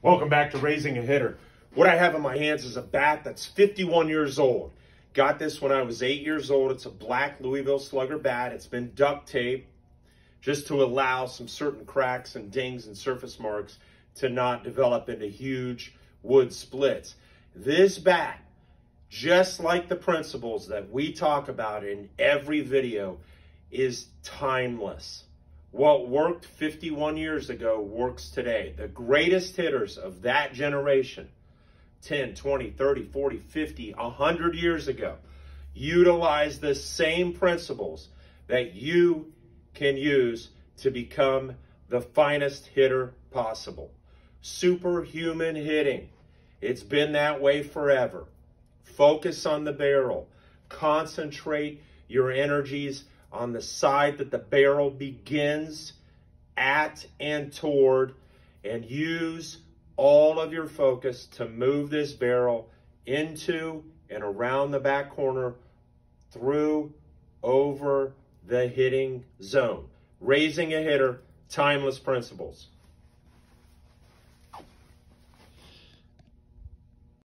Welcome back to Raising a Hitter. What I have in my hands is a bat that's 51 years old. Got this when I was eight years old. It's a black Louisville Slugger bat. It's been duct taped just to allow some certain cracks and dings and surface marks to not develop into huge wood splits. This bat, just like the principles that we talk about in every video, is timeless. What worked 51 years ago works today. The greatest hitters of that generation, 10, 20, 30, 40, 50, 100 years ago, utilized the same principles that you can use to become the finest hitter possible. Superhuman hitting. It's been that way forever. Focus on the barrel. Concentrate your energies on the side that the barrel begins at and toward and use all of your focus to move this barrel into and around the back corner through over the hitting zone. Raising a hitter, timeless principles.